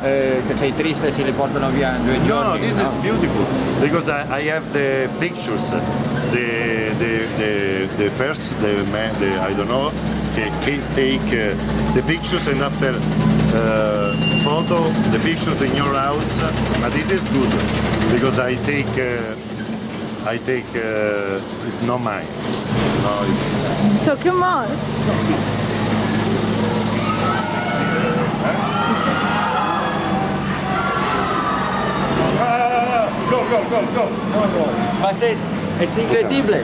Eh, che sei triste se li portano via in due giorni? No, this no? is beautiful because I, I have the pictures, the the the, the person, the man, the I don't know, can, can take uh, the pictures and after uh, photo the pictures in your house. But this is good because I take uh, I take uh, it's not mine. No, it's, So come on. go, go, a es increíble.